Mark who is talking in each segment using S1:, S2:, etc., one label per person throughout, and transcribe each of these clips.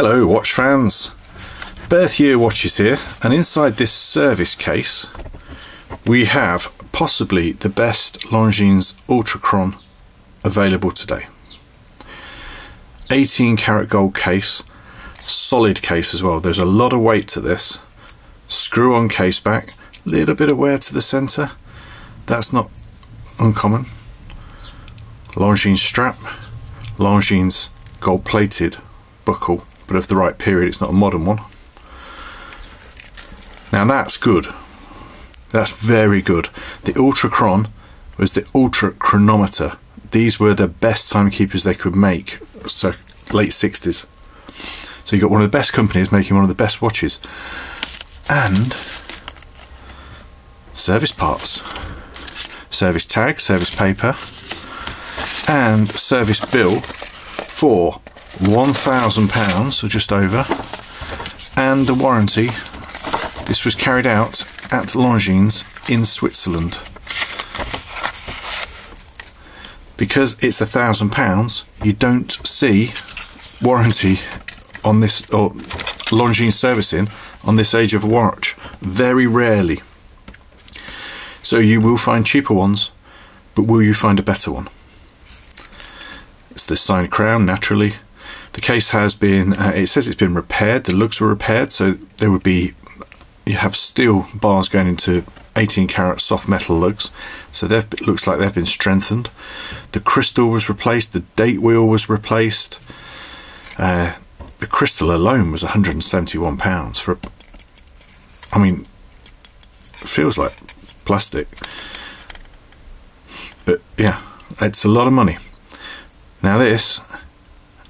S1: Hello watch fans, Birth Year watches here and inside this service case we have possibly the best Longines Ultra-Chron available today. 18 karat gold case, solid case as well, there's a lot of weight to this, screw on case back, little bit of wear to the centre, that's not uncommon. Longines strap, Longines gold plated buckle but of the right period, it's not a modern one. Now that's good. That's very good. The Ultra-Chron was the Ultra Chronometer. These were the best timekeepers they could make, so late 60s. So you got one of the best companies making one of the best watches. And service parts. Service tag, service paper, and service bill for £1,000 or just over. And the warranty this was carried out at Longines in Switzerland. Because it's a thousand pounds you don't see warranty on this or Longines servicing on this age of watch. Very rarely. So you will find cheaper ones but will you find a better one? It's the signed crown naturally the case has been, uh, it says it's been repaired, the lugs were repaired, so there would be, you have steel bars going into 18 karat soft metal lugs, so that looks like they've been strengthened. The crystal was replaced, the date wheel was replaced. Uh, the crystal alone was 171 pounds for, I mean, feels like plastic. But yeah, it's a lot of money. Now this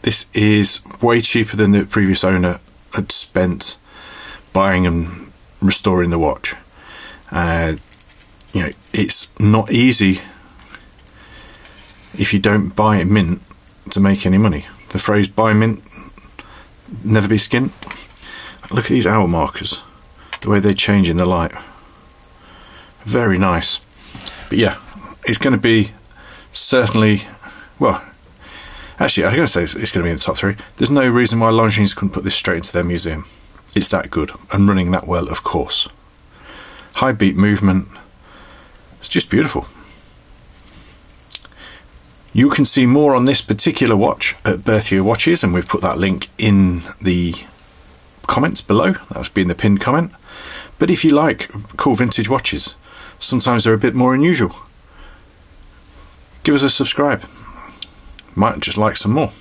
S1: this is way cheaper than the previous owner had spent buying and restoring the watch. Uh, you know, it's not easy if you don't buy mint to make any money. The phrase buy mint, never be skint. Look at these hour markers, the way they change in the light. Very nice. But yeah, it's going to be certainly, well, Actually, I'm going to say it's, it's going to be in the top three. There's no reason why Longines couldn't put this straight into their museum. It's that good and running that well, of course. High beat movement. It's just beautiful. You can see more on this particular watch at Birth Year Watches, and we've put that link in the comments below. That's been the pinned comment. But if you like cool vintage watches, sometimes they're a bit more unusual. Give us a subscribe might just like some more.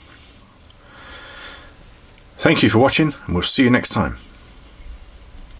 S1: Thank you for watching and we'll see you next time.